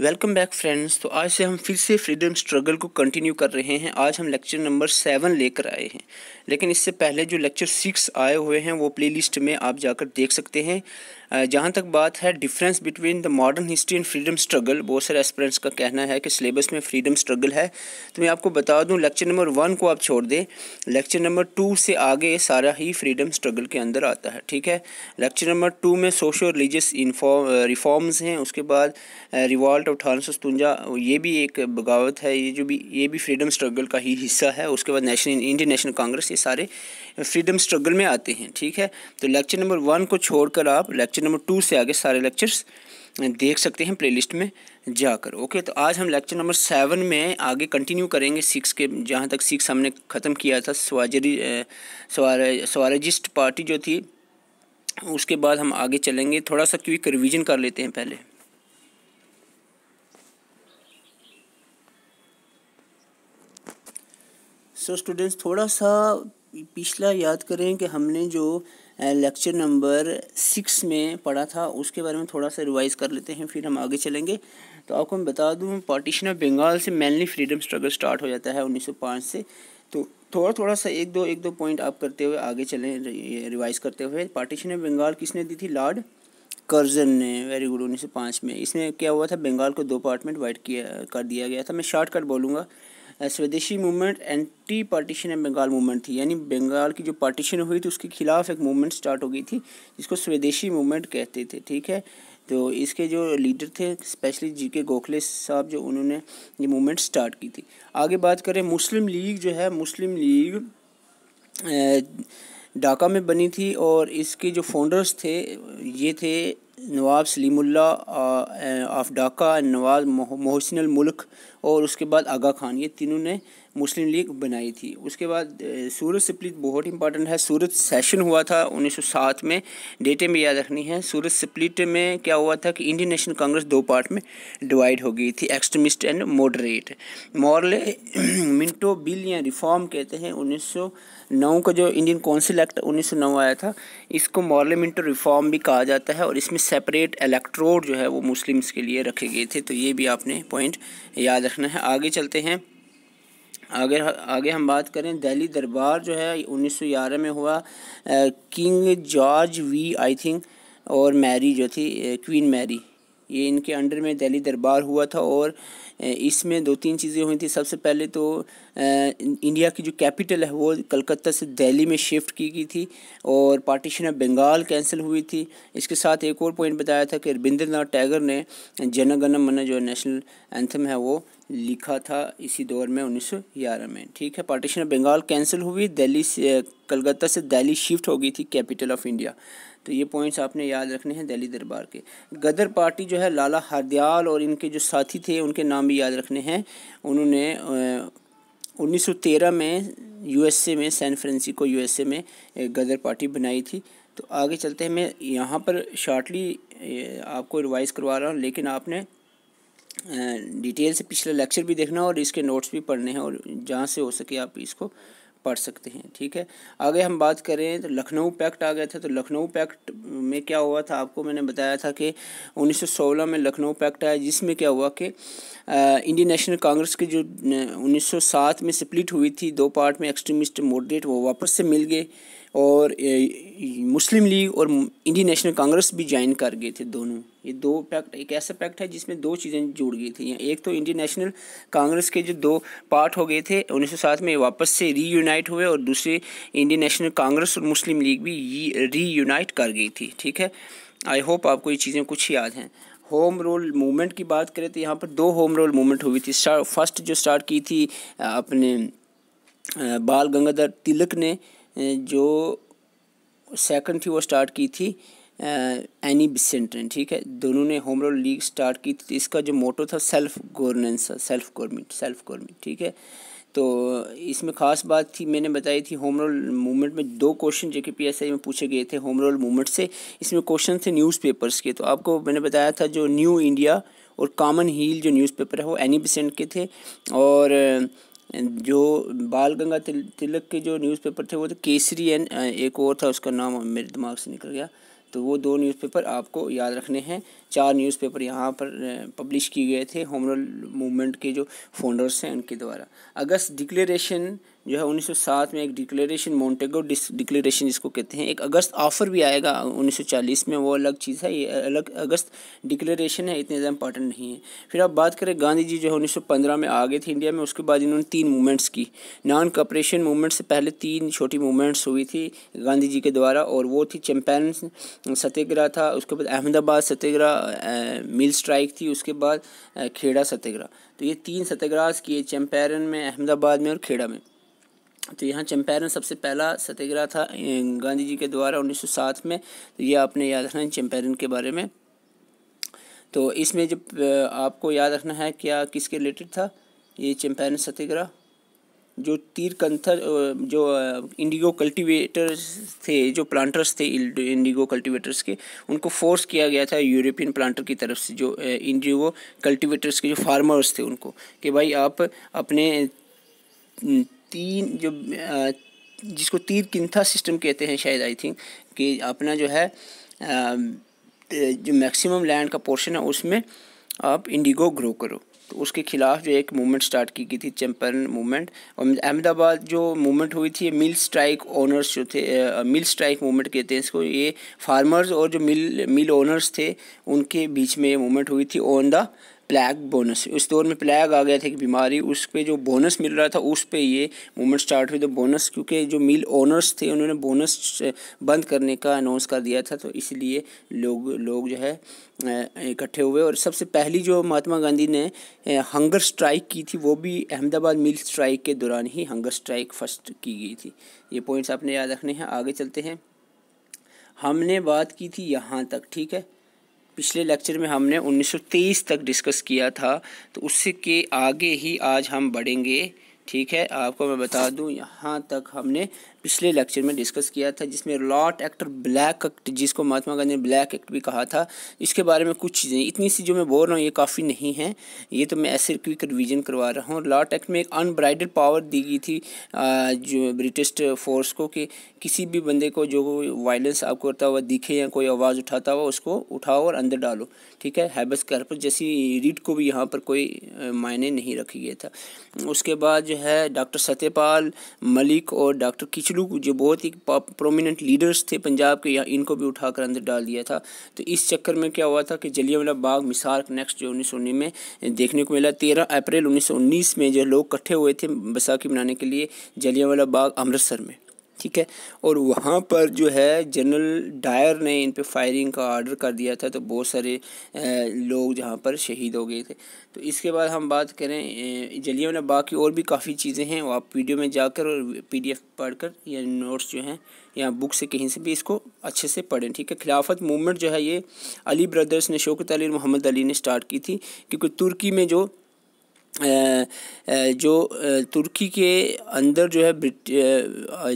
Welcome back friends तो आज से हम फिर से फ्रीडम स्ट्रगल को कंटिन्यू कर रहे हैं। आज हम लेक्चर नंबर सेवन लेकर आए हैं। लेकिन इससे पहले जो लेक्चर सिक्स आए हुए हैं, वो प्लेलिस्ट में आप जाकर देख सकते हैं। जहाँ तक बात है difference between the modern history and freedom struggle बहुत सारे एस्परेंट्स का कहना है कि सिलेबस में फ्रीडम स्ट्रगल है। तो मैं आपको बता दूँ लेक्चर नंबर वन को आप छोड़ दें। लेक्चर नंबर टू से आगे सारा ही फ्रीडम स्ट्रगल के अंदर आता है, ठीक है? लेक्चर नंबर टू में सोशो रिलीजियस रिफॉर्म्स हैं। उसके बाद रिवॉल्ट अठारह सौ सतवंजा ये भी एक बगावत है, ये जो भी, ये भी फ्रीडम स्ट्रगल का ही हिस्सा है। उसके बाद नेशनल इंडियन नेशनल कांग्रेस ये सारे फ्रीडम स्ट्रगल में आते हैं, ठीक है? तो लेक्चर नंबर वन को छोड़कर आप लेक्चर नंबर टू से आगे सारे लेक्चर्स देख सकते हैं प्लेलिस्ट में जाकर। ओके तो आज हम लेक्चर नंबर सेवन में आगे कंटिन्यू करेंगे सिक्स के जहाँ तक सिक्स हमने ख़त्म किया था स्वाजरी स्वारजिस्ट पार्टी जो थी उसके बाद हम आगे चलेंगे। थोड़ा सा क्विक रिवीजन कर लेते हैं पहले। सो so, स्टूडेंट्स थोड़ा सा पिछला याद करें कि हमने जो लेक्चर नंबर सिक्स में पढ़ा था, उसके बारे में थोड़ा सा रिवाइज़ कर लेते हैं, फिर हम आगे चलेंगे। तो आपको मैं बता दूँ पार्टीशन ऑफ़ बंगाल से मेनली फ्रीडम स्ट्रगल स्टार्ट हो जाता है 1905 से तो थोड़ा थोड़ा सा एक दो एक दो पॉइंट आप करते हुए आगे चलें रिवाइज़ करते हुए। पार्टीशन ऑफ़ बंगाल किसने दी थी? लॉर्ड कर्जन ने वेरी गुड उन्नीस सौ पाँच में। इसमें क्या हुआ था? बंगाल को दो पार्ट में किया, कर दिया गया था। मैं शॉर्टकट बोलूँगा। Swadeshi movement anti partition and Bengal movement थी। यानी बंगाल की जो पार्टीशन हुई थी, उसके खिलाफ एक मूवमेंट स्टार्ट हो गई थी, जिसको स्वदेशी मूवमेंट कहते थे, ठीक है? तो इसके जो लीडर थे स्पेशली जी के गोखले साहब, जो उन्होंने ये मूवमेंट स्टार्ट की थी। आगे बात करें मुस्लिम लीग जो है मुस्लिम लीग ढाका में बनी थी और इसके जो फाउंडर्स थे, ये थे नवाब सलीमुल्ला ऑफ़ ढाका नवाब मोहसिन मुल्क और उसके बाद आगा खान, ये तीनों ने मुस्लिम लीग बनाई थी। उसके बाद सूरत स्प्लिट बहुत इंपॉर्टेंट है। सूरत सेशन हुआ था 1907 में, डेटे में याद रखनी है। सूरत स्प्लिट में क्या हुआ था कि इंडियन नेशनल कांग्रेस दो पार्ट में डिवाइड हो गई थी extremist and moderate Morley, Minto bill या रिफॉर्म कहते हैं 1909 का जो इंडियन काउंसिल एक्ट 1909 आया था, इसको मॉरले मिंटो रिफॉर्म भी कहा जाता है और इसमें सेपरेट इलेक्ट्रोड जो है वो मुस्लिम्स के लिए रखे गए थे। तो ये भी आपने पॉइंट याद रखना है, आगे चलते हैं। आगे आगे हम बात करें, दिल्ली दरबार जो है 1911 में हुआ king George V, I think, और मैरी जो थी क्वीन मैरी। ये इनके अंडर में दिल्ली दरबार हुआ था और इसमें दो तीन चीज़ें हुई थी। सबसे पहले तो इंडिया की जो कैपिटल है, वो कलकत्ता से दिल्ली में शिफ्ट की गई थी और पार्टीशन ऑफ़ बंगाल कैंसिल हुई थी। इसके साथ एक और पॉइंट बताया था कि रविंद्र नाथ टैगर ने जनगण मन जो नेशनल एंथम है, वो लिखा था इसी दौर में 1911 में। ठीक है, पार्टीशन ऑफ़ बंगाल कैंसिल हुई, दिल्ली से, कलकत्ता से दिल्ली शिफ्ट हो गई थी कैपिटल ऑफ़ इंडिया। तो ये पॉइंट्स आपने याद रखने हैं दिल्ली दरबार के। गदर पार्टी जो है, लाला हरदयाल और इनके जो साथी थे, उनके नाम भी याद रखने हैं। उन्होंने 1913 में यूएसए में सैन फ्रांसिस्को यूएसए में गदर पार्टी बनाई थी। तो आगे चलते हैं, मैं यहाँ पर शॉर्टली आपको रिवाइज करवा रहा हूँ, लेकिन आपने डिटेल से पिछला लेक्चर भी देखना और इसके नोट्स भी पढ़ने हैं और जहाँ से हो सके आप इसको पढ़ सकते हैं, ठीक है? आगे हम बात करें तो लखनऊ पैक्ट आ गया था तो लखनऊ पैक्ट में क्या हुआ था? आपको मैंने बताया था कि 1916 में लखनऊ पैक्ट आया, जिसमें क्या हुआ कि इंडियन नेशनल कांग्रेस की जो 1907 में स्प्लिट हुई थी, दो पार्ट में एक्सट्रीमिस्ट मॉडरेट वो वापस से मिल गए। और मुस्लिम लीग और इंडियन नेशनल कांग्रेस भी ज्वाइन कर गए थे दोनों। ये दो पैक्ट, एक ऐसा पैक्ट है जिसमें दो चीज़ें जुड़ गई थी। एक तो इंडियन नेशनल कांग्रेस के जो दो पार्ट हो गए थे, उन्नीस सौ सात में वापस से रीयूनाइट हुए और दूसरे इंडियन नेशनल कांग्रेस और मुस्लिम लीग भी रीयूनाइट कर गई थी, ठीक है? आई होप आपको ये चीज़ें कुछ याद हैं। होम रोल मूवमेंट की बात करें तो यहाँ पर दो होम रोल मूवमेंट हुई थी। फ़र्स्ट जो स्टार्ट की थी अपने बाल गंगाधर तिलक ने जो सेकंड थी, वो स्टार्ट की थी एनी बिसेंट ने ठीक है? दोनों ने होम रूल लीग स्टार्ट की थी। इसका जो मोटो था self governance self government self government ठीक है? तो इसमें ख़ास बात थी, मैंने बताई थी होम रोल मूवमेंट में दो क्वेश्चन जो कि आई में पूछे गए थे होम रोल मूवमेंट से। इसमें क्वेश्चन थे न्यूज़पेपर्स के। तो आपको मैंने बताया था, जो न्यू इंडिया और कॉमन हील जो न्यूज़पेपर है, वो एनी बिसेंट के थे। और जो बाल गंगा तिल, तिलक के जो न्यूज़पेपर थे वो थे केसरी एंड एक और था उसका नाम मेरे दिमाग से निकल गया। तो वो दो न्यूज़पेपर आपको याद रखने हैं। चार न्यूज़पेपर यहाँ पर पब्लिश किए गए थे होम रूल मूवमेंट के जो फाउंडर्स हैं उनके द्वारा। अगस्त डिक्लेरेशन जो है 1907 में एक डिक्लेरेशन मोन्टेगो डिक्लेरेशन जिसको कहते हैं, एक अगस्त ऑफ़र भी आएगा 1940 में। वो अलग चीज़ है, ये अलग अगस्त डिक्लेरेशन है, इतने ज़्यादा इंपॉर्टेंट नहीं है। फिर आप बात करें गांधी जी जो है 1915 में आ गए थे इंडिया में, उसके बाद इन्होंने तीन मूवमेंट्स की। नॉन कॉपरेशन मूवमेंट से पहले तीन छोटी मूवमेंट्स हुई थी गांधी जी के द्वारा, और वो थी चैम्पियन सत्याग्रह था, उसके बाद अहमदाबाद सत्याग्रह मिल स्ट्राइक थी, उसके बाद खेड़ा सत्याग्रह। तो ये तीन सत्याग्रह किए चैम्पियन में, अहमदाबाद में और खेड़ा में। तो यहाँ चंपारण सबसे पहला सत्याग्रह था गांधी जी के द्वारा 1907 में। तो ये आपने याद रखना है चंपारण के बारे में। तो इसमें जब आपको याद रखना है, क्या किसके रिलेटेड था ये चंपारण सत्याग्रह? जो तीर कंथर जो इंडिगो कल्टीवेटर्स थे, जो प्लांटर्स थे इंडिगो कल्टीवेटर्स के, उनको फोर्स किया गया था यूरोपियन प्लांटर की तरफ़ से, जो इंडिगो कल्टीवेटर्स के जो फार्मर्स थे उनको, कि भाई आप अपने तीन जो जिसको तीर किंथा सिस्टम कहते हैं शायद आई थिंक कि अपना जो है जो मैक्सिमम लैंड का पोर्शन है, उसमें आप इंडिगो ग्रो करो। तो उसके खिलाफ जो एक मूवमेंट स्टार्ट की गई थी चैम्पियन मूवमेंट और अहमदाबाद जो मूवमेंट हुई थी मिल स्ट्राइक ओनर्स जो थे मिल स्ट्राइक मूवमेंट कहते हैं इसको, ये फार्मर्स और जो मिल मिल ओनर्स थे, उनके बीच में ये मूवमेंट हुई थी ऑन द प्लैग बोनस उस दौर में प्लैग आ गया था कि बीमारी, उस पर जो बोनस मिल रहा था, उस पर ये मूवमेंट स्टार्ट हुई। तो बोनस क्योंकि जो मिल ओनर्स थे, उन्होंने बोनस बंद करने का अनाउंस कर दिया था। तो इसलिए लोग लोग जो है इकट्ठे हुए। और सबसे पहली जो महात्मा गांधी ने हंगर स्ट्राइक की थी, वो भी अहमदाबाद मिल स्ट्राइक के दौरान ही हंगर स्ट्राइक फ़र्स्ट की गई थी। ये पॉइंट्स आपने याद रखने हैं। आगे चलते हैं। हमने बात की थी यहाँ तक, ठीक है? पिछले लेक्चर में हमने 1923 तक डिस्कस किया था तो उसके आगे ही आज हम बढ़ेंगे। ठीक है, आपको मैं बता दूँ, यहाँ तक हमने पिछले लेक्चर में डिस्कस किया था, जिसमें लॉट एक्ट ब्लैक एक्ट, जिसको महात्मा गांधी ने ब्लैक एक्ट भी कहा था, इसके बारे में कुछ चीज़ें। इतनी सी जो मैं बोल रहा हूँ, ये काफ़ी नहीं है। ये तो मैं ऐसे क्विक रिवीजन करवा रहा हूँ। लॉट एक्ट में एक अनब्राइडल पावर दी गई थी जो ब्रिटिश फोर्स को कि किसी भी बंदे को जो वायलेंस आपको करता हुआ दिखे या कोई आवाज़ उठाता हुआ, उसको उठाओ और अंदर डालो। ठीक है? हैबस पर जैसी रीड को भी यहाँ पर कोई मायने नहीं रखी गया था। उसके बाद जो है डॉक्टर सत्यपाल मलिक और डॉक्टर किचलू जो बहुत ही प्रोमिनेंट लीडर्स थे पंजाब के यहाँ इनको भी उठाकर अंदर डाल दिया था। तो इस चक्कर में क्या हुआ था कि जलियावाला बाग, मिसाल नेक्स्ट जो उन्नीस सौ उन्नीस में देखने को मिला, तेरह अप्रैल उन्नीस सौ उन्नीस में जो लोग इकट्ठे हुए थे बैसाखी मनाने के लिए जलियावाला बाग अमृतसर में। ठीक है? और वहाँ पर जो है, जनरल डायर ने इन पर फायरिंग का आर्डर कर दिया था तो बहुत सारे लोग जहाँ पर शहीद हो गए थे। तो इसके बाद हम बात करें जलियावाला बाग की और भी काफ़ी चीज़ें हैं, वो आप वीडियो में जाकर और पीडीएफ पढ़कर या नोट्स जो हैं, या बुक से कहीं से भी इसको अच्छे से पढ़ें, ठीक है? खिलाफत मूवमेंट जो है ये, अली ब्रदर्स ने शौकत अली मोहम्मद अली ने स्टार्ट की थी, क्योंकि तुर्की में जो जो तुर्की के अंदर जो है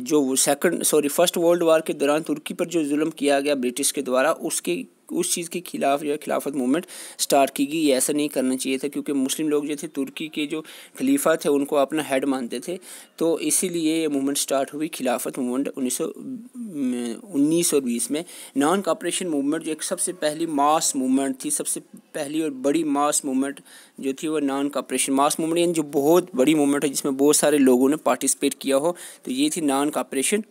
जो second sorry first world war के दौरान तुर्की पर जो जुल्म किया गया ब्रिटिश के द्वारा, उसके उस चीज़ के खिलाफ जो है खिलाफत मूवमेंट स्टार्ट की गई ऐसा नहीं करना चाहिए था क्योंकि मुस्लिम लोग जो थे, तुर्की के जो खलीफा थे, उनको अपना हेड मानते थे। तो इसीलिए ये मूवमेंट स्टार्ट हुई खिलाफत मूवमेंट उन्नीस उन्नीस और बीस में। नॉन कॉपरेशन मूवमेंट जो एक सबसे पहली मास मूवमेंट थी, सबसे पहली और बड़ी मास मूवमेंट जो थी, वो नॉन कॉपरेशन मास मूवमेंट, यानी जो बहुत बड़ी मूवमेंट है जिसमें बहुत सारे लोगों ने पार्टिसिपेट किया हो तो ये थी नॉन कॉपरेशन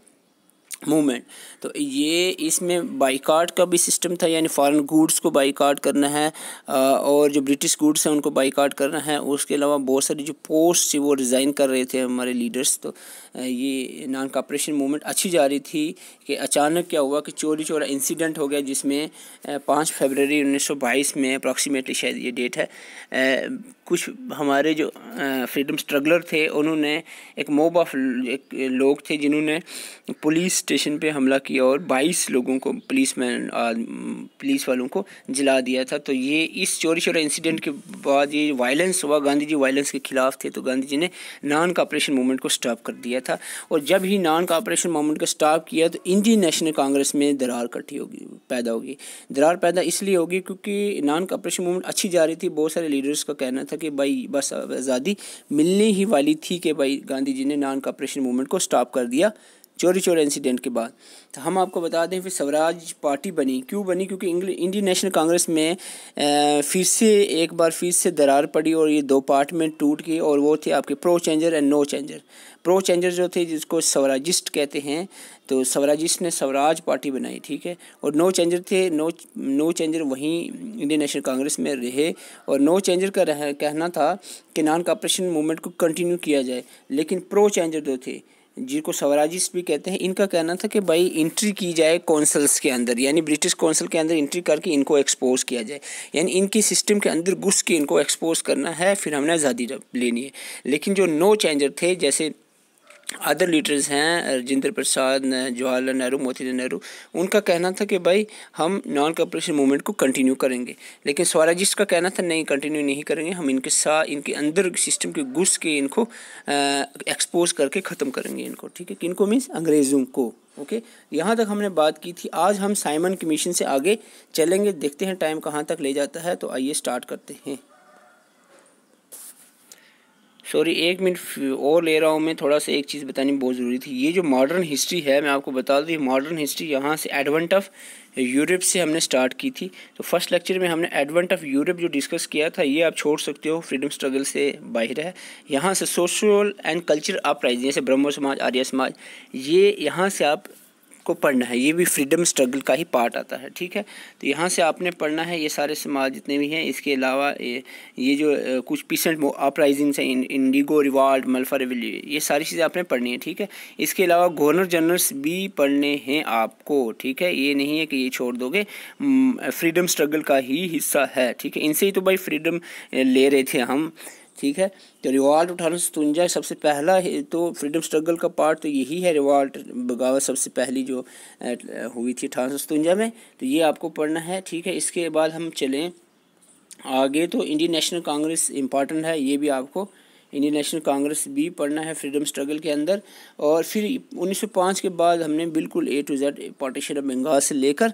मूवमेंट। तो ये इसमें बाईकाट का भी सिस्टम था, यानी फॉरेन गुड्स को बाईकाट करना है और जो ब्रिटिश गुड्स हैं उनको बाईकाट करना है। उसके अलावा बहुत सारी जो पोस्ट थी वो रिज़ाइन कर रहे थे हमारे लीडर्स। तो ये नॉन कॉपरेशन मूवमेंट अच्छी जा रही थी कि अचानक क्या हुआ कि चोरी चोरा इंसिडेंट हो गया, जिसमें पाँच फरवरी उन्नीस में अप्रॉक्सीमेटली शायद ये डेट है कुछ हमारे जो फ्रीडम स्ट्रगलर थे, उन्होंने एक मोब ऑफ़ एक लोग थे जिन्होंने पुलिस स्टेशन पे हमला किया और 22 लोगों को पुलिस मैन पुलिस वालों को जला दिया था। तो ये इस चोरी चोरा इंसिडेंट के बाद ये वायलेंस हुआ। गांधी जी वायलेंस के ख़िलाफ़ थे तो गांधी जी ने नॉन कॉपरेशन मूवमेंट को स्टॉप कर दिया था। और जब ही नॉन कॉपरेशन मूवमेंट को स्टॉप किया तो इंडियन नेशनल कांग्रेस में दरार इकट्ठी होगी, पैदा होगी। दरार पैदा इसलिए होगी क्योंकि नॉन कॉपरेशन मूवमेंट अच्छी जा रही थी, बहुत सारे लीडर्स का कहना था कि भाई बस आज़ादी मिलने ही वाली थी कि भाई गांधी जी ने नॉन कॉपरेशन मूवमेंट को स्टॉप कर दिया। चोरी चोरी इंसिडेंट के बाद। तो हम आपको बता दें, फिर स्वराज पार्टी बनी। क्यों बनी? क्योंकि इंडियन नेशनल कांग्रेस में फिर से एक बार फिर से दरार पड़ी और ये दो पार्ट में टूट गई और वो थे आपके pro changer and no changer pro changer जो थे, जिसको स्वराजिस्ट कहते हैं तो स्वराजिस्ट ने स्वराज पार्टी बनाई, ठीक है? और नो चेंजर थे नो नो चेंजर वहीं इंडियन नेशनल कांग्रेस में रहे। और नो चेंजर का कहना था कि नॉन कॉपरेशन मूवमेंट को कंटिन्यू किया जाए। लेकिन प्रो चेंजर जो थे जिनको स्वराजिस्ट भी कहते हैं, इनका कहना था कि भाई इंट्री की जाए कौंसल्स के अंदर, यानी ब्रिटिश कौंसल के अंदर इंट्री करके इनको एक्सपोज किया जाए। यानी इनकी सिस्टम के अंदर घुस के इनको एक्सपोज करना है, फिर हमने आज़ादी लेनी है। लेकिन जो नो चेंजर थे, जैसे अदर लीडर्स हैं राजेंद्र प्रसाद जवाहरलाल नेहरू मोतीलाल नेहरू उनका कहना था कि भाई, हम नॉन कॉपरेशन मूवमेंट को कंटिन्यू करेंगे। लेकिन स्वराजिस्ट का कहना था, नहीं कंटिन्यू नहीं करेंगे। हम इनके साथ, इनके अंदर सिस्टम के घुस के इनको एक्सपोज करके ख़त्म करेंगे इनको, ठीक है? किनको मीन्स अंग्रेज़ों को ओके यहाँ तक हमने बात की थी। आज हम साइमन कमीशन से आगे चलेंगे। देखते हैं टाइम कहाँ तक ले जाता है तो आइए स्टार्ट करते हैं। सॉरी एक मिनट और ले रहा हूँ मैं, थोड़ा सा एक चीज़ बतानी बहुत ज़रूरी थी। ये जो मॉडर्न हिस्ट्री है, मैं आपको बता दूँ मॉडर्न हिस्ट्री यहाँ से एडवेंट ऑफ़ यूरोप से हमने स्टार्ट की थी। तो फ़र्स्ट लेक्चर में हमने एडवेंट ऑफ़ यूरोप जो डिस्कस किया था, ये आप छोड़ सकते हो फ्रीडम स्ट्रगल से बाहर है। यहाँ से सोशल एंड कल्चर अपराइज जैसे ब्रह्मो समाज, आर्य समाज, ये यहाँ से आप को पढ़ना है, ये भी फ्रीडम स्ट्रगल का ही पार्ट आता है, ठीक है? तो यहाँ से आपने पढ़ना है, ये सारे समाज जितने भी हैं, इसके अलावा ये ये जो कुछ पीसेंट अपराइजिंग्स हैं इंडिगो रिवाल्ट मल्फा रेवल्यू ये सारी चीज़ें आपने पढ़नी है, ठीक है? इसके अलावा गवर्नर जनरल्स भी पढ़ने हैं आपको, ठीक है? ये नहीं है कि ये छोड़ दोगे फ्रीडम स्ट्रगल का ही हिस्सा है, ठीक है? इनसे ही तो भाई फ्रीडम ले रहे थे हम। ठीक है? तो रिवॉल्ट अठारह सौ सतवंजा सबसे पहला तो फ्रीडम स्ट्रगल का पार्ट तो यही है, रिवॉल्ट बगावत सबसे पहली जो हुई थी अठारह सौ सतवंजा में। तो ये आपको पढ़ना है, ठीक है? इसके बाद हम चलें। आगे तो इंडियन नेशनल कांग्रेस इंपॉर्टेंट है, ये भी आपको इंडियन नेशनल कांग्रेस भी पढ़ना है फ्रीडम स्ट्रगल के अंदर। और फिर 1905 के बाद हमने बिल्कुल A to Z partition of Bengal से लेकर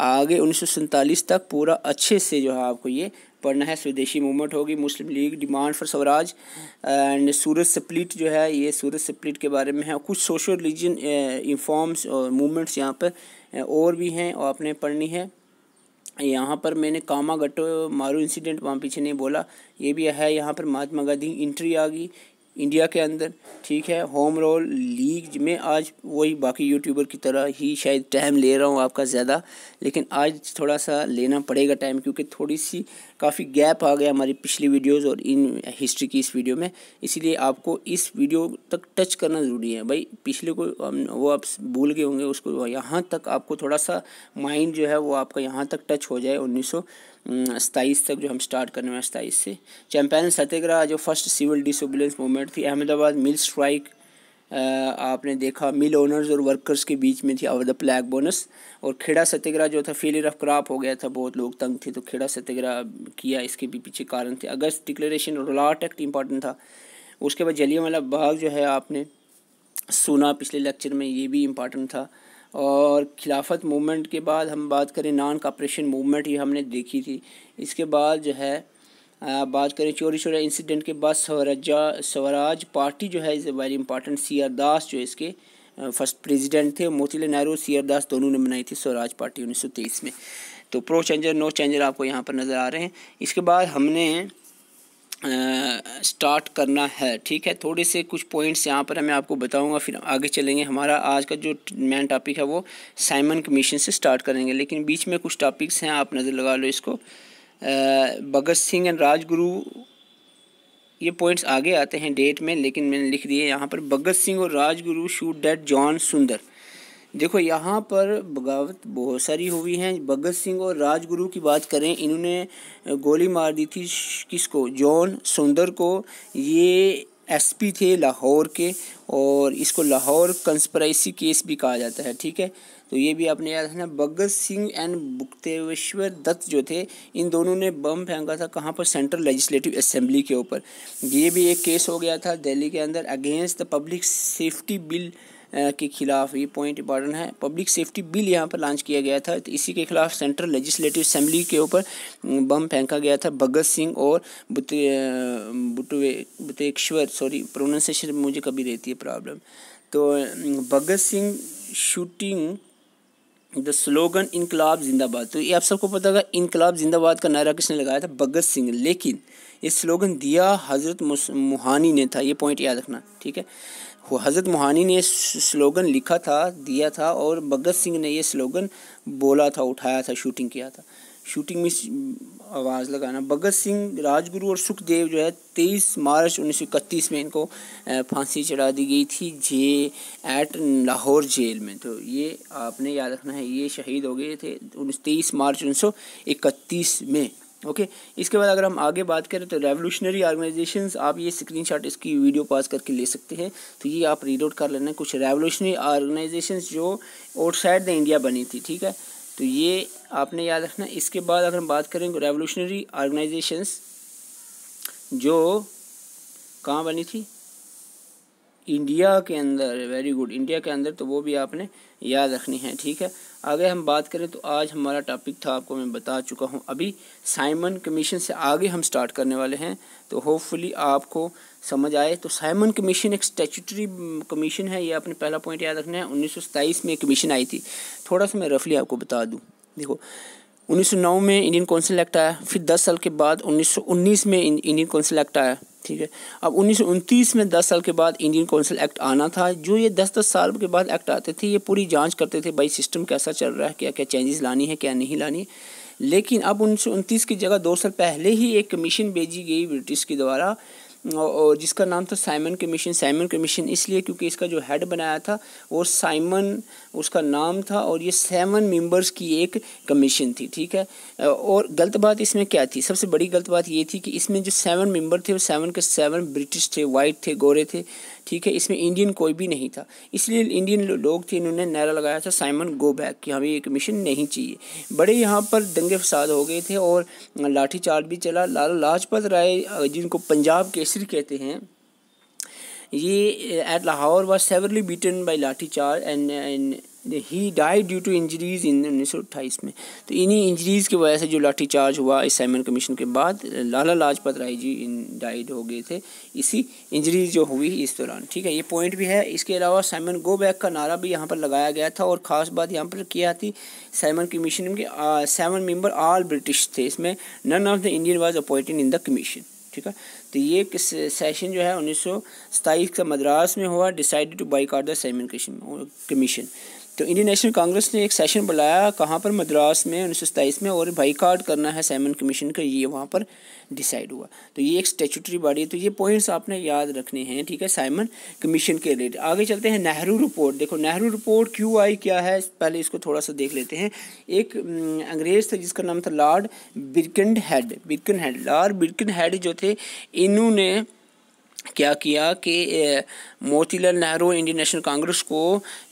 आगे उन्नीस सौ सैंतालीस तक पूरा अच्छे से जो है आपको ये पढ़ना है। स्वदेशी मूवमेंट होगी, Muslim League, demand for swaraj and Surat split जो है ये सूरज स्प्लिट के बारे में है। कुछ सोशल रिलीजन इन्फॉर्म्स और मूवमेंट्स यहाँ पर और भी हैं और आपने पढ़नी है। यहाँ पर मैंने कामा गट्टो मारू इंसिडेंट वहाँ पीछे नहीं बोला। ये भी है, यहाँ पर महात्मा गांधी इंट्री आ गई इंडिया के अंदर, ठीक है? होम रोल लीग में आज वही बाकी यूट्यूबर की तरह ही शायद टाइम ले रहा हूँ आपका ज़्यादा, लेकिन आज थोड़ा सा लेना पड़ेगा टाइम क्योंकि थोड़ी सी काफ़ी गैप आ गया हमारी पिछली वीडियोस और इन हिस्ट्री की इस वीडियो में। इसीलिए आपको इस वीडियो तक टच करना ज़रूरी है। भाई, पिछले को वो आप भूल गए होंगे उसको, यहाँ तक आपको थोड़ा सा माइंड जो है वो आपका यहाँ तक टच हो जाए उन्नीस सौ सताईस तक जो हम स्टार्ट करने में सताईस से। चैम्पियन सत्याग्रह जो फ़र्स्ट सिविल डिसोबिलेंस मूवमेंट थी, अहमदाबाद मिल स्ट्राइक आपने देखा मिल ओनर्स और वर्कर्स के बीच में थी अवर द प्लैग बोनस और खेड़ा सत्याग्रह जो था फेलियर ऑफ़ क्रॉप हो गया था, बहुत लोग तंग थे तो खेड़ा सत्याग्रह किया, इसके भी पीछे कारण थे। अगस्त डिक्लेरेशन और लॉट एक्ट इंपॉर्टेंट था। उसके बाद जलियांवाला बाग जो है, आपने सुना पिछले लेक्चर में, ये भी इंपॉर्टेंट था। और खिलाफत मूवमेंट के बाद हम बात करें नॉन कापरेशन मूवमेंट ये हमने देखी थी। इसके बाद जो है आ, बात करें चोरी चोरा इंसिडेंट के बाद स्वराजा स्वराज पार्टी जो है is a very important C R Das जो इसके फ़र्स्ट प्रेसिडेंट थे मोतीलाल नेहरू सी आर दास दोनों ने बनाई थी स्वराज पार्टी उन्नीस सौ तेईस में। तो प्रो चेंजर नो चेंजर आपको यहाँ पर नज़र आ रहे हैं। इसके बाद हमने स्टार्ट करना है, ठीक है? थोड़े से कुछ पॉइंट्स यहाँ पर मैं आपको बताऊँगा, फिर आगे चलेंगे। हमारा आज का जो मेन टॉपिक है, वो साइमन कमीशन से स्टार्ट करेंगे। लेकिन बीच में कुछ टॉपिक्स हैं, आप नज़र लगा लो इसको। भगत सिंह एंड राजगुरु, ये पॉइंट्स आगे आते हैं डेट में, लेकिन मैंने लिख दिए यहाँ पर। भगत सिंह और राजगुरु शूट डेट जॉन सुंदर देखो, यहाँ पर बगावत बहुत सारी हुई हैं। भगत सिंह और राजगुरु की बात करें, इन्होंने गोली मार दी थी किसको? जॉन सुंदर को। ये एसपी थे लाहौर के और इसको लाहौर कंस्पराइसी केस भी कहा जाता है, ठीक है? तो ये भी आपने याद रखना। भगत सिंह एंड बुक्तेश्वर दत्त जो थे, इन दोनों ने बम फेंका था कहाँ पर? सेंट्रल लेजिस्लेटिव असेंबली के ऊपर। ये भी एक केस हो गया था, दिल्ली के अंदर against the public safety bill के खिलाफ ये पॉइंट इंपॉर्टेंट है। पब्लिक सेफ्टी बिल यहाँ पर लॉन्च किया गया था। तो इसी के खिलाफ सेंट्रल लेजिस्लेटिव असेंबली के ऊपर बम फेंका गया था। भगत सिंह और बुतेश्वर सॉरी प्रोनाउंसिएशन मुझे कभी रहती है प्रॉब्लम तो Bhagat Singh shouting the slogan Inquilab Zindabad. तो ये आप सबको पता होगा, इनकलाब जिंदाबाद का नारा किसने लगाया था? भगत सिंह। लेकिन ये स्लोगन दिया हज़रत मुहानी ने था। ये पॉइंट याद रखना, ठीक है? हज़रत मोहानी ने स्लोगन लिखा था, दिया था और भगत सिंह ने ये स्लोगन बोला था, उठाया था, शूटिंग किया था। शूटिंग में आवाज़ लगाना। भगत सिंह, राजगुरु और सुखदेव जो है, तेईस मार्च उन्नीस में इनको फांसी चढ़ा दी गई थी जे एट लाहौर जेल में। तो ये आपने याद रखना है, ये शहीद हो गए थे उन्नीस, तेईस मार्च उन्नीस में। ओके इसके बाद अगर हम आगे बात करें तो रेवोल्यूशनरी ऑर्गेनाइजेशन आप ये स्क्रीनशॉट इसकी वीडियो पास करके ले सकते हैं। तो ये आप रीड आउट कर लेना कुछ रेवोल्यूशनरी ऑर्गेनाइजेशन जो आउटसाइड द इंडिया बनी थी, ठीक है? तो ये आपने याद रखना। इसके बाद अगर हम बात करें रेवोल्यूशनरी ऑर्गेनाइजेशंस जो कहाँ बनी थी? इंडिया के अंदर वेरी गुड इंडिया के अंदर तो वो भी आपने याद रखनी है, ठीक है? आगे हम बात करें तो आज हमारा टॉपिक था, आपको मैं बता चुका हूँ। अभी साइमन कमीशन से आगे हम स्टार्ट करने वाले हैं तो होपफुली आपको समझ आए। तो साइमन कमीशन एक स्टेचुटरी कमीशन है, ये आपने पहला पॉइंट याद रखना है, उन्नीस सौ सताईस में कमीशन आई थी। थोड़ा सा मैं रफली आपको बता दूँ। देखो 1909 में इंडियन काउंसिल एक्ट आया, फिर 10 साल के बाद 1919 में इंडियन काउंसिल एक्ट आया। ठीक है। अब उन्नीस सौ उनतीस में दस साल के बाद इंडियन काउंसिल एक्ट आना था। जो ये दस दस साल के बाद एक्ट आते थे, ये पूरी जाँच करते थे, भाई सिस्टम कैसा चल रहा है क्या क्या चेंजेस लानी है, क्या नहीं लानी। लेकिन अब उन्नीस सौ उनतीस की जगह दो साल पहले ही एक कमीशन भेजी गई ब्रिटिश के द्वारा। और जिसका नाम था साइमन कमीशन साइमन कमीशन इसलिए क्योंकि इसका जो हेड बनाया था, वो साइमन उसका नाम था और ये सेवन मेंबर्स की एक कमीशन थी, ठीक है? और गलत बात इसमें क्या थी? सबसे बड़ी गलत बात ये थी कि इसमें जो सेवन मेंबर थे, वो सेवन के सेवन ब्रिटिश थे वाइट थे, गोरे थे। ठीक है, इसमें इंडियन कोई भी नहीं था। इसलिए इंडियन लोग थे, इन्होंने नारा लगाया था साइमन गो बैक कि, हमें ये कमीशन नहीं चाहिए। बड़े यहाँ पर दंगे फसाद हो गए थे और लाठी चार्ज भी चला। लाला, लाजपत राय जिनको पंजाब केसरी कहते हैं, ये at Lahore was severely beaten by lathi charge and and he died due to injuries in उन्नीस सौ अट्ठाईस में। तो इन्हीं इंजरीज़ की वजह से जो लाठी चार्ज हुआ इस साइमन कमीशन के बाद, लाला लाजपत राय जी इन डाइड हो गए थे। इसी इंजरीज जो हुई इस दौरान। ठीक है, ये पॉइंट भी है। इसके अलावा साइमन गो बैक का नारा भी यहाँ पर लगाया गया था और ख़ास बात यहाँ पर किया थी साइमन कमीशन के सेवन मेंबर ऑल ब्रिटिश थे। इसमें none of the Indian was appointed in the commission ठीक है तो ये किस सेशन जो है उन्नीस सौ सताईस का मद्रास में हुआ। Decided to boycott the Simon commission तो इंडियन नेशनल कांग्रेस ने एक सेशन बुलाया, कहाँ पर? मद्रास में, उन्नीस सौ सताईस में, और बाईकाट करना है साइमन कमीशन का, ये वहाँ पर डिसाइड हुआ। तो ये एक स्टेचुटरी बॉडी है तो ये पॉइंट्स आपने याद रखने हैं, ठीक है? साइमन कमीशन के रिलेटेड आगे चलते हैं नेहरू रिपोर्ट देखो नेहरू रिपोर्ट क्यों आई क्या है? पहले इसको थोड़ा सा देख लेते हैं। एक अंग्रेज़ था, जिसका नाम था Lord Birkenhead Birkenhead Lord Birkenhead जो थे, इन्होंने क्या किया कि Motilal Nehru Indian National Congress को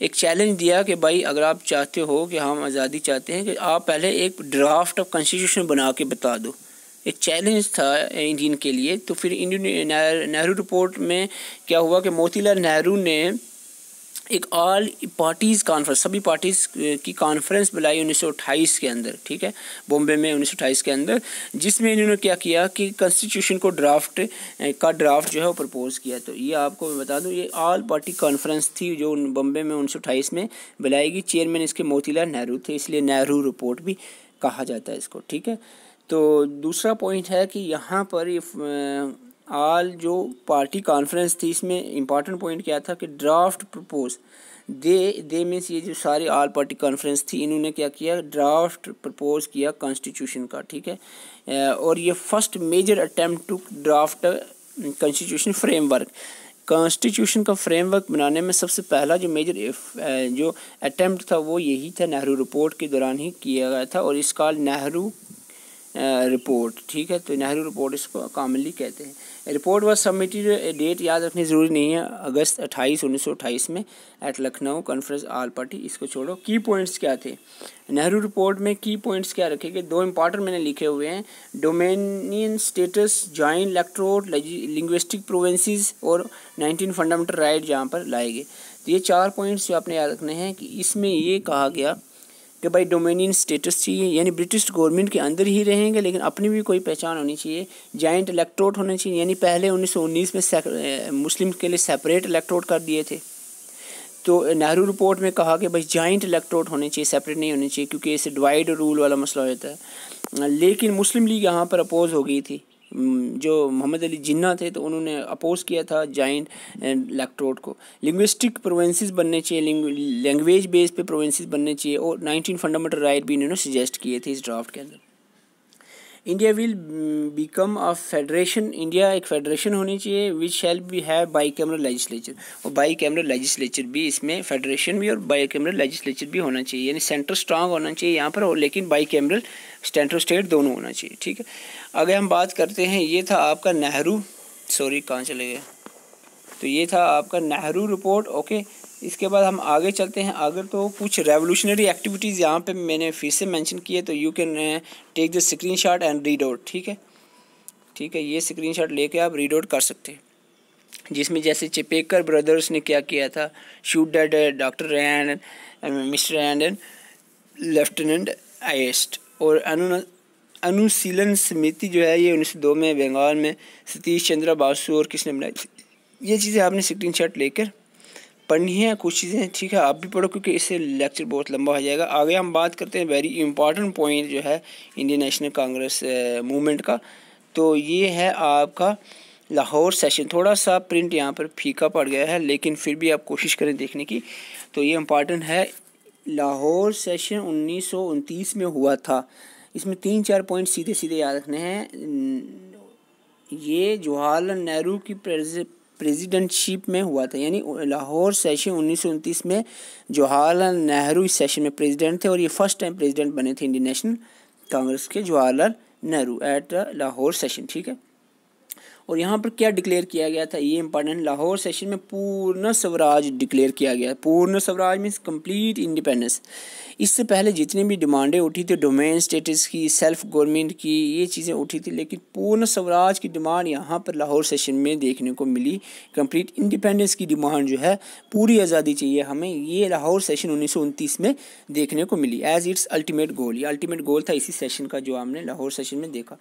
एक चैलेंज दिया कि भाई अगर आप चाहते हो कि हम आज़ादी चाहते हैं कि आप पहले एक ड्राफ्ट ऑफ़ कॉन्स्टिट्यूशन बना के बता दो। एक चैलेंज था इंडियन के लिए। तो फिर इंडियन नेहरू रिपोर्ट में क्या हुआ कि मोतीलाल नेहरू ने एक ऑल पार्टीज़ कॉन्फ्रेंस सभी पार्टीज़ की कॉन्फ्रेंस बुलाई उन्नीस सौ अट्ठाईस के अंदर, ठीक है? बॉम्बे में उन्नीस सौ अठाईस के अंदर, जिसमें इन्होंने क्या किया कि कॉन्स्टिट्यूशन को ड्राफ्ट का ड्राफ्ट जो है वो प्रपोज किया। तो ये आपको मैं बता दूँ, ये ऑल पार्टी कॉन्फ्रेंस थी जो बॉम्बे में उन्नीस सौ अठाईस में बुलाई गई। चेयरमैन इसके मोतीलाल नेहरू थे, इसलिए नेहरू रिपोर्ट भी कहा जाता है इसको, ठीक है? तो दूसरा पॉइंट है कि यहाँ पर ये आल जो पार्टी कॉन्फ्रेंस थी, इसमें इंपॉर्टेंट पॉइंट क्या था कि ड्राफ्ट प्रपोज दे दे मीन्स ये जो सारी आल पार्टी कॉन्फ्रेंस थी, इन्होंने क्या किया? ड्राफ्ट प्रपोज किया कॉन्स्टिट्यूशन का, ठीक है? और ये first major attempt to draft constitution framework constitution का फ्रेमवर्क बनाने में सबसे पहला जो मेजर जो अटैम्प्ट था, वो यही था नेहरू रिपोर्ट के दौरान ही किया गया था, और इस काल नेहरू रिपोर्ट ठीक है? तो नेहरू रिपोर्ट इसको कॉमनली कहते हैं। रिपोर्ट वॉज़ सबमिटेड डेट याद रखनी ज़रूरी नहीं है। अगस्त अट्ठाईस, उन्नीस सौ अट्ठाईस में at Lucknow conference all party इसको छोड़ो। की पॉइंट्स क्या थे? नेहरू रिपोर्ट में की पॉइंट्स क्या रखे गए? दो इंपॉर्टेंट मैंने लिखे हुए हैं। Dominion status joint electorate linguistic provinces और नाइनटीन फंडामेंटल राइट जहाँ पर लाए गए। तो ये चार पॉइंट्स जो आपने याद रखने हैं कि इसमें ये कहा गया कि भाई डोमिनियन स्टेटस चाहिए, यानी ब्रिटिश गवर्नमेंट के अंदर ही रहेंगे, लेकिन अपनी भी कोई पहचान होनी चाहिए। जॉइंट इलेक्ट्रोड होने चाहिए, यानी पहले 1919 में मुस्लिम के लिए सेपरेट इलेक्ट्रोड कर दिए थे। तो नेहरू रिपोर्ट में कहा कि भाई जॉइंट इलेक्ट्रोड होने चाहिए सेपरेट नहीं होने चाहिए, क्योंकि इससे डिवाइड रूल वाला मसला होता है। लेकिन मुस्लिम लीग यहाँ पर अपोज हो गई थी। जो मोहम्मद अली जिन्ना थे तो उन्होंने अपोज किया था जॉइंट इलेक्ट्रोड को। लिंग्विस्टिक प्रोवेंसेस बनने चाहिए लैंग्वेज बेस पे प्रोवेंसेस बनने चाहिए, और नाइनटीन फंडामेंटल राइट भी इन्होंने सजेस्ट किए थे इस ड्राफ्ट के अंदर। India will become a federation India एक फेडरेशन होनी चाहिए which shall be have bicameral legislature और बाई कैमरा लेजिस्लेचर भी इसमें फेडरेशन भी और बाई कैमरा लेजिस्लेचर भी होना चाहिए। यानी सेंटर स्ट्रांग होना चाहिए यहाँ पर, और लेकिन बाई कैमरल सेंट्रल स्टेट दोनों होना चाहिए, ठीक है? अगर हम बात करते हैं, ये था आपका नेहरू। सॉरी कहाँ चले गए? तो ये था आपका नेहरू रिपोर्ट ओके इसके बाद हम आगे चलते हैं। अगर तो कुछ रेवोल्यूशनरी एक्टिविटीज़ यहाँ पे मैंने फिर से मेंशन किए तो you can take the screenshot and read out ठीक है? ठीक है, ये स्क्रीनशॉट लेके आप रीड आउट कर सकते हैं। जिसमें जैसे चिपेकर ब्रदर्स ने क्या किया था? Shoot dead doctor Rand mister Rand lieutenant Ayerst और अनुशीलन समिति जो है, ये उन्नीस सौ दो में बंगाल में सतीश चंद्रा बासु और किसने बनाई ये चीज़ें आपने स्क्रीन शॉट लेकर पढ़नी है, कुछ चीज़ें, ठीक है? आप भी पढ़ो क्योंकि इससे लेक्चर बहुत लंबा हो जाएगा। आगे हम बात करते हैं वेरी इंपॉर्टेंट पॉइंट जो है इंडियन नेशनल कांग्रेस मूवमेंट का। तो ये है आपका लाहौर सेशन थोड़ा सा प्रिंट यहाँ पर फीका पड़ गया है, लेकिन फिर भी आप कोशिश करें देखने की। तो ये इंपॉर्टेंट है, लाहौर सेशन उन्नीस सौ उनतीस में हुआ था। इसमें तीन चार पॉइंट सीधे सीधे याद रखने हैं। ये जवाहरलाल नेहरू की प्रेसिडेंटशिप में हुआ था, यानी लाहौर सेशन उन्नीस सौ उनतीस में जवाहरलाल नेहरू इस सेशन में प्रेसिडेंट थे और ये फ़र्स्ट टाइम प्रेसिडेंट बने थे इंडियन नेशनल कांग्रेस के जवाहरलाल नेहरू एट लाहौर सेशन ठीक है? और यहाँ पर क्या डिक्लेयर किया गया था? ये इंपॉर्टेंट लाहौर सेशन में पूर्ण स्वराज डिक्लेयर किया गया। पूर्ण स्वराज मीन्स कंप्लीट इंडिपेंडेंस इससे पहले जितनी भी डिमांडें उठी थी डोमेन स्टेटस की सेल्फ गवर्नमेंट की, ये चीज़ें उठी थी, लेकिन पूर्ण स्वराज की डिमांड यहाँ पर लाहौर सेशन में देखने को मिली। कंप्लीट इंडिपेंडेंस की डिमांड जो है, पूरी आज़ादी चाहिए हमें। ये लाहौर सेशन उन्नीस सौ उनतीस में देखने को मिली एज इट्स अल्टीमेट गोल ये अल्टीमेट गोल था इसी सेशन का जो हमने लाहौर सेशन में देखा।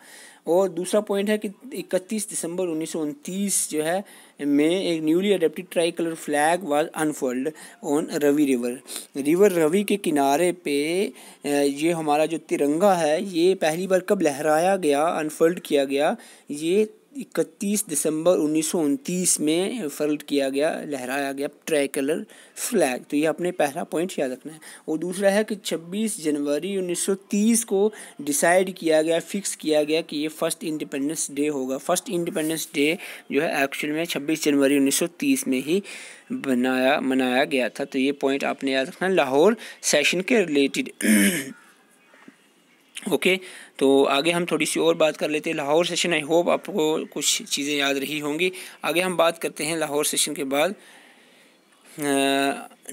और दूसरा पॉइंट है कि इकतीस दिसंबर उन्नीस सौ उनतीस जो है, में एक newly adopted tricolour flag was unfold on Ravi river river Ravi के किनारे पे ये हमारा जो तिरंगा है, ये पहली बार कब लहराया गया अनफोल्ड किया गया, ये इकतीस दिसंबर उन्नीस सौ उनतीस में फर्ल्ड किया गया, लहराया गया ट्राई कलर फ्लैग। तो ये अपने पहला पॉइंट याद रखना है। और दूसरा है कि 26 जनवरी 1930 को डिसाइड किया गया, फिक्स किया गया कि ये फ़र्स्ट इंडिपेंडेंस डे होगा। फ़र्स्ट इंडिपेंडेंस डे जो है एक्चुअल में 26 जनवरी 1930 में ही बनाया, मनाया गया था। तो ये पॉइंट आपने याद रखना लाहौर सेशन के रिलेटेड ओके तो आगे हम थोड़ी सी और बात कर लेते हैं। लाहौर सेशन आई होप आपको कुछ चीज़ें याद रही होंगी। आगे हम बात करते हैं लाहौर सेशन के बाद।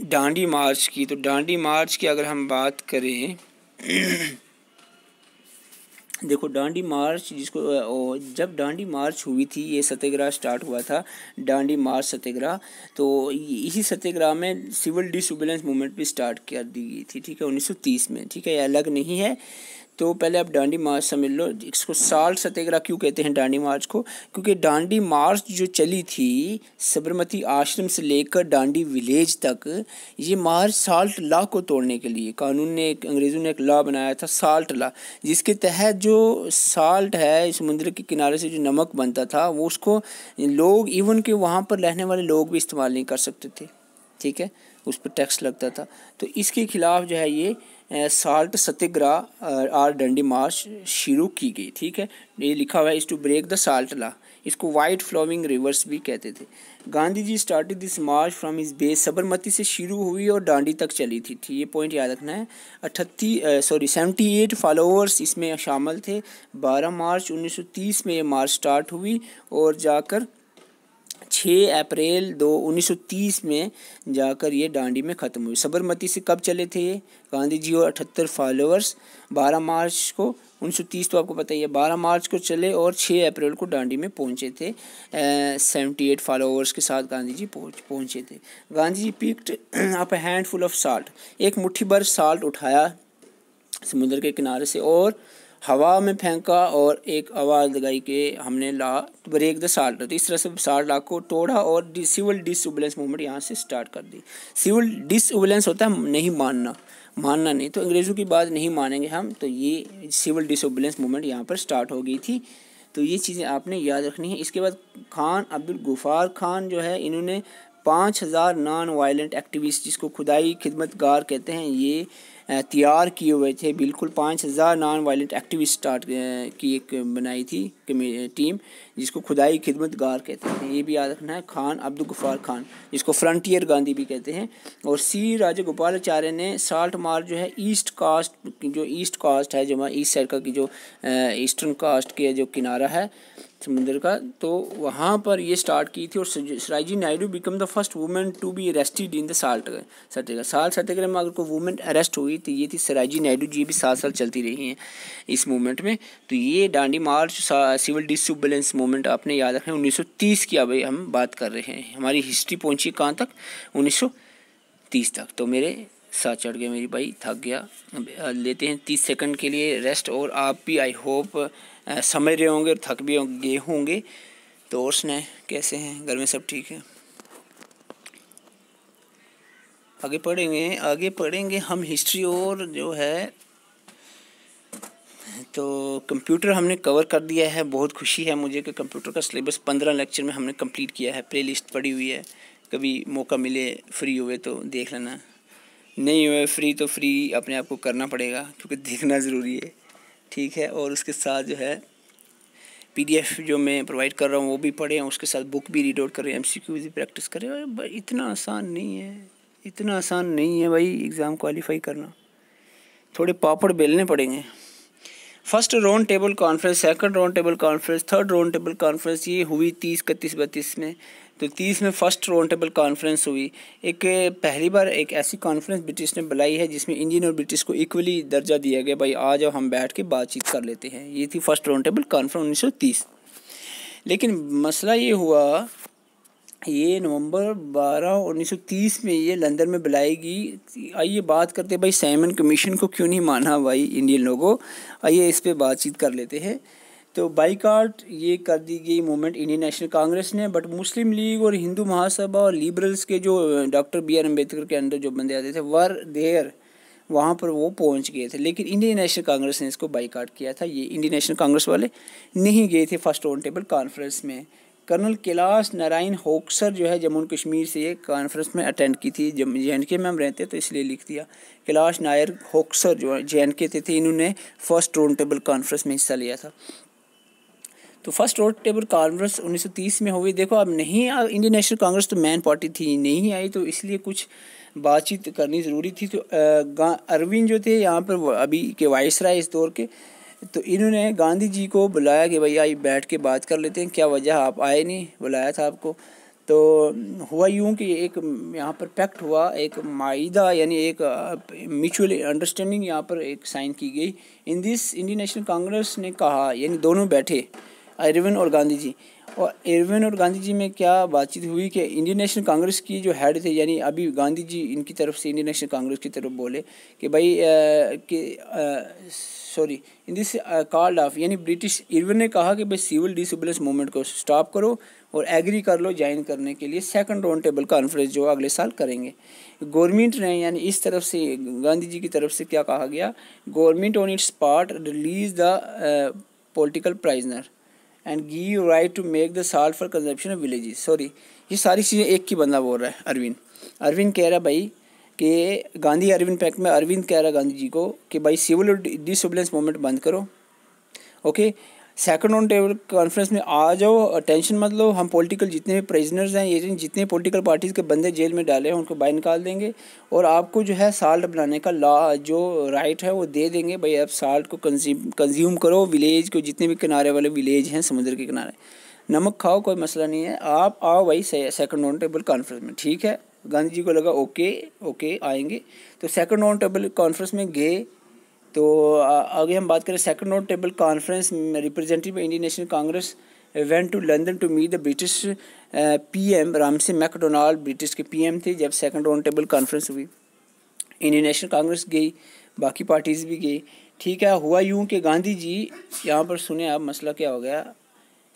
डांडी मार्च की। तो डांडी मार्च की अगर हम बात करें, देखो डांडी मार्च जिसको जब डांडी मार्च हुई थी, ये सत्याग्रह स्टार्ट हुआ था, डांडी मार्च सत्याग्रह तो इसी सत्याग्रह में सिविल डिसोबिलेंस मूवमेंट भी स्टार्ट कर दी गई थी, ठीक है? 1930 में, ठीक है? ये अलग नहीं है। तो पहले आप डांडी मार्च समझ लो, इसको साल्ट सत्याग्रह क्यों कहते हैं डांडी मार्च को? क्योंकि डांडी मार्च जो चली थी, साबरमती आश्रम से लेकर डांडी विलेज तक, ये मार्च साल्ट लॉ को तोड़ने के लिए, कानून ने एक, अंग्रेज़ों ने एक लॉ बनाया था, साल्ट लॉ, जिसके तहत जो साल्ट है समुद्र के किनारे से जो नमक बनता था, वो उसको लोग इवन के वहाँ पर रहने वाले लोग भी इस्तेमाल नहीं कर सकते थे, ठीक है? उस पर टैक्स लगता था। तो इसके खिलाफ जो है ये साल्ट सत्याग्रह आर डंडी मार्च शुरू की गई ठीक है? ये लिखा हुआ है is to break the salt law इसको वाइट फ्लोविंग रिवर्स भी कहते थे। Gandhi ji started this march from his base Sabarmati से शुरू हुई और डांडी तक चली थी, थी ये पॉइंट याद रखना है। अठत्ती सॉरी सेवेंटी एट फॉलोअर्स इसमें शामिल थे। बारह मार्च उन्नीस सौ तीस में ये मार्च स्टार्ट हुई और जाकर छः अप्रैल दो 1930 में जाकर ये डांडी में ख़त्म हुई। सबरमती से कब चले थे ये? गांधी जी और अठहत्तर फॉलोअर्स 12 मार्च को 1930 तो आपको पता ही है 12 मार्च को चले और 6 अप्रैल को डांडी में पहुँचे थे। सेवेंटी एट फॉलोअर्स के साथ गांधी जी पहुँचे थे। Gandhi ji picked up a handful of salt एक मुट्ठी भर साल्ट उठाया समुद्र के किनारे से और हवा में फेंका और एक आवाज़ लगाई कि हमने ला, ब्रेक द साल्ट। तो इस तरह से साल्ट ला को तोड़ा और सिविल डिसबलेंस मूवमेंट यहाँ से स्टार्ट कर दी। सिविल डिसबलेंस होता है नहीं मानना मानना नहीं। तो अंग्रेज़ों की बात नहीं मानेंगे हम तो ये सिविल डिसबलेंस मूवमेंट यहाँ पर स्टार्ट हो गई थी। तो ये चीज़ें आपने याद रखनी है। इसके बाद खान अब्दुल गुफार खान जो है, इन्होंने पाँच हज़ार नॉन वायलेंट एक्टिविस्ट जिसको खुदाई खिदमतगार कहते हैं, ये तैयार किए हुए थे। बिल्कुल पाँच हज़ार नॉन वायलेंट एक्टिविस्ट स्टार्ट की एक बनाई थी टीम जिसको खुदाई खिदमत गार कहते हैं। ये भी याद रखना है, खान अब्दुल गफ़ार खान, जिसको फ्रंटियर गांधी भी कहते हैं। और सी राजा गोपालाचार्य ने साल्ट मार जो है ईस्ट कास्ट जो ईस्ट कास्ट है, जो ईस्ट साइड का की जो ईस्टर्न कास्ट के जो किनारा है समुद्र का तो वहाँ पर ये स्टार्ट की थी और Sarojini Naidu become the first women to be arrested in the salt satyagraha salt satyagraha में अगर कोई वुमेन अरेस्ट हुई तो ये थी सराइजी नायडू जी भी सात साल चलती रही हैं इस मूवमेंट में। तो ये डांडी मार्च सिविल डिसबलेंस मूवमेंट आपने याद रखें उन्नीस सौ तीस की अभी हम बात कर रहे हैं। हमारी हिस्ट्री पहुँची कहाँ तक? उन्नीस सौ तीस तक। तो मेरे साथ चढ़ गया, मेरी भाई थक गया। लेते हैं तीस सेकंड के लिए रेस्ट और आप भी आई होप समझ रहे होंगे और थक भी गए होंगे। तो और सुनाए, कैसे हैं? घर में सब ठीक है? आगे पढ़ेंगे आगे पढ़ेंगे हम हिस्ट्री और जो है तो कंप्यूटर हमने कवर कर दिया है। बहुत खुशी है मुझे कि कंप्यूटर का सिलेबस पंद्रह लेक्चर में हमने कंप्लीट किया है। प्ले लिस्ट पड़ी हुई है। कभी मौका मिले, फ्री हुए तो देख लेना। नहीं हुए फ्री तो फ्री अपने आप को करना पड़ेगा, क्योंकि देखना ज़रूरी है। ठीक है, और उसके साथ जो है पीडीएफ जो मैं प्रोवाइड कर रहा हूँ, वो भी पढ़ें उसके साथ बुक भी रीड आउट करें एम सी भी प्रैक्टिस करें। भाई, इतना आसान नहीं है, इतना आसान नहीं है भाई एग्ज़ाम क्वालिफाई करना। थोड़े पापड़ बेलने पड़ेंगे। First round table conference second round table conference third round table conference ये हुई तीस, इकतीस, बत्तीस में। तो तीस में फ़र्स्ट राउंड टेबल कॉन्फ्रेंस हुई। एक, पहली बार एक ऐसी कॉन्फ्रेंस ब्रिटिश ने बुलाई है, जिसमें इंडियन और ब्रिटिश को इक्वली दर्जा दिया गया, भाई आ जाओ हम बैठ के बातचीत कर लेते हैं। ये थी फ़र्स्ट राउंड टेबल कॉन्फ्रेंस उन्नीस सौ तीस। लेकिन मसला ये हुआ, ये नवंबर 12 1930 में ये लंदन में बुलाएगी। आइए बात करते भाई सैमन कमीशन को क्यों नहीं माना, भाई इंडियन लोगों? आइए इस पर बातचीत कर लेते हैं। तो बाईकाट ये कर दी गई मूवमेंट इंडियन नेशनल कांग्रेस ने बट मुस्लिम लीग और हिंदू महासभा और लिबरल्स के जो डॉक्टर बी आर अंबेडकर के अंदर जो बंदे आते थे वर देयर वहाँ पर वो पहुँच गए थे। लेकिन इंडियन नेशनल कांग्रेस ने इसको बाईकाट किया था। ये इंडियन नेशनल कांग्रेस वाले नहीं गए थे फ़र्स्ट ऑन टेबल कॉन्फ्रेंस में। कर्नल कैलाश नारायण होक्सर जो है जम्मू कश्मीर से ये कॉन्फ्रेंस में अटेंड की थी। जब जे एंड के में हम रहते तो इसलिए लिख दिया। कैलाश नायर होक्सर जो है जे एंड के थे, थे इन्होंने फ़र्स्ट राउंड टेबल कॉन्फ्रेंस में हिस्सा लिया था। तो फ़र्स्ट रोड टेबल कॉन्फ्रेंस 1930 में हुई देखो, अब नहीं इंडियन नेशनल कांग्रेस तो मैन पार्टी थी, नहीं आई तो इसलिए कुछ बातचीत करनी ज़रूरी थी। तो अरविंद जो थे, यहाँ पर अभी के वाइस राय इस दौर के तो इन्होंने गांधी जी को बुलाया कि भैया बैठ के बात कर लेते हैं, क्या वजह, आप आए नहीं? बुलाया था आपको। तो हुआ यूँ कि एक, यहाँ पर पैक्ट हुआ, एक माइदा यानी एक म्यूचुअल अंडरस्टैंडिंग यहाँ पर एक साइन की गई। In this Indian National Congress ने कहा, यानी दोनों बैठे इरविन और गांधी जी। और इरविन और गांधी जी में क्या बातचीत हुई कि इंडियन नेशनल कांग्रेस की जो हेड थे, यानी अभी गांधी जी इनकी तरफ़ से इंडियन नेशनल कांग्रेस की तरफ़ बोले कि भाई कि sorry in this called off यानी ब्रिटिश इरविन ने कहा कि भाई सिविल डिसबिलेंस मूवमेंट को स्टॉप करो और एग्री कर लो ज्वाइन करने के लिए सेकंड राउंड टेबल कॉन्फ्रेंस जो अगले साल करेंगे। गवर्नमेंट ने, यानी इस तरफ़ से, गांधी जी की तरफ़ से क्या कहा गया? Government on its part release the political prisoner and give right to make the salt for consumption of villages sorry ये सारी चीज़ें एक ही बंदा बोल रहा है, अरविंद। अरविंद कह रहा है भाई कि गांधी अरविंद पैक्ट में, अरविंद कह रहा है गांधी जी को कि भाई सिविल डिसबिलेंस मूवमेंट बंद करो। Okay second on table conference में आ जाओ टेंशन मत लो, हम पॉलिटिकल जितने भी प्रेजनर्स हैं, ये जितने पॉलिटिकल पार्टीज़ के बंदे जेल में डाले हैं, उनको बाहर निकाल देंगे। और आपको जो है साल्ट बनाने का लॉ जो राइट है, वो दे देंगे। भाई, आप साल्ट को कंज्यूम कंज्यूम करो विलेज को, जितने भी किनारे वाले विलेज हैं, समुद्र के किनारे। नमक खाओ, कोई मसला नहीं है। आप आओ भाई सेकंड ऑन टेबल कॉन्फ्रेंस में, ठीक है? गांधी जी को लगा, ओके ओके, आएँगे। तो सेकंड ऑन टेबल कॉन्फ्रेंस में गए तो आगे हम बात करें second note table conference representative Indian National Congress went to London to meet the British PM Ramsay MacDonald British के पीएम थे, जब सेकंड राउंड टेबल कॉन्फ्रेंस हुई। इंडियन नेशनल कांग्रेस गई, बाकी पार्टीज़ भी गई। ठीक है, हुआ यूँ कि गांधी जी, यहाँ पर सुने आप, मसला क्या हो गया?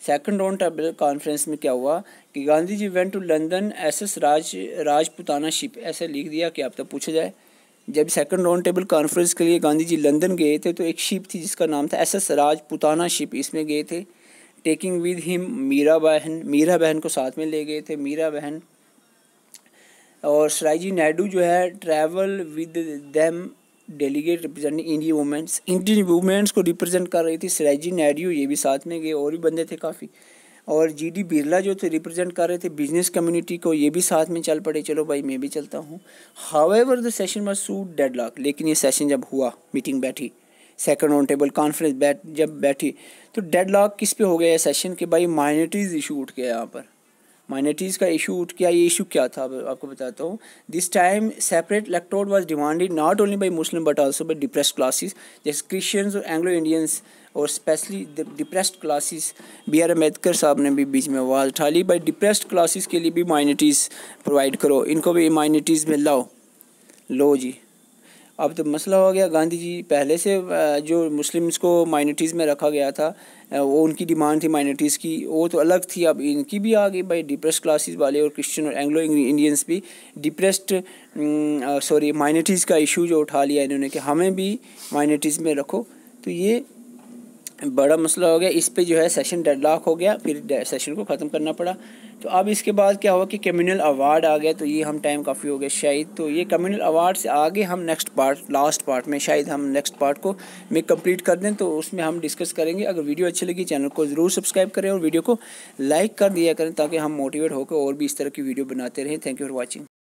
सेकंड राउंड टेबल कॉन्फ्रेंस में क्या हुआ कि Gandhi ji went to London S S Raj Rajputana ship ऐसे लिख दिया कि आप तक पूछा जाए। जब सेकंड राउंड टेबल कॉन्फ्रेंस के लिए गांधी जी लंदन गए थे तो एक शिप थी जिसका नाम था एस एस राजपुताना शिप इसमें गए थे। टेकिंग विद हिम मीरा बहन मीरा बहन को साथ में ले गए थे, मीरा बहन। और सराइजी नायडू जो है travel with them delegate representing Indian womens Indian womens को रिप्रेजेंट कर रही थी। सराइजी नायडू ये भी साथ में गए, और भी बंदे थे काफ़ी। और जी डी बिरला जो थे रिप्रेजेंट कर रहे थे बिज़नेस कम्युनिटी को, ये भी साथ में चल पड़े। चलो भाई, मैं भी चलता हूँ। However the session much suit deadlock लेकिन ये सेशन जब हुआ मीटिंग बैठी सेकंड ऑन टेबल कॉन्फ्रेंस बैठ, जब बैठी तो डेड लॉक किस पे हो गया सेशन के? भाई माइनॉरिटीज़ इशू उठ गया यहाँ पर। माइनॉरिटीज़ का इशू उठ गया, ये इशू क्या था आपको बताता हूँ। This time separate electorate was demanded not only by Muslim but also by depressed classes जैसे क्रिश्चियंस और एंग्लो इंडियंस और specially depressed classes B R Ambedkar sahab ने भी बीच में आवाज़ उठा ली बाई डिप्रेस्ड क्लासेस के लिए भी माइनॉरिटीज़ प्रोवाइड करो, इनको भी माइनॉरिटीज़ में लाओ। लो जी। अब तो मसला हो गया गांधी जी, पहले से जो मुस्लिम्स को माइनॉरिटीज़ में रखा गया था वो उनकी डिमांड थी माइनॉरिटीज़ की, वो तो अलग थी। अब इनकी भी आ गई भाई डिप्रेस क्लासेस वाले और क्रिश्चियन और एंग्लो इंडियंस भी डिप्रेस्ड सॉरी माइनॉरिटीज़ का इशू जो उठा लिया इन्होंने कि हमें भी माइनॉरिटीज़ में रखो। तो ये बड़ा मसला हो गया। इस पे जो है सेशन डेडलॉक हो गया, फिर सेशन को ख़त्म करना पड़ा। तो अब इसके बाद क्या हुआ कि कम्युनल अवार्ड आ गया तो ये हम टाइम काफ़ी हो गया शायद। तो ये कम्युनल अवार्ड से आगे हम नेक्स्ट पार्ट लास्ट पार्ट में शायद हम नेक्स्ट पार्ट को में कंप्लीट कर दें तो उसमें हम डिस्कस करेंगे। अगर वीडियो अच्छी लगी चैनल को ज़रूर सब्सक्राइब करें और वीडियो को लाइक कर दिया करें, ताकि हम मोटिवेट होकर और भी इस तरह की वीडियो बनाते रहें। Thank you for watching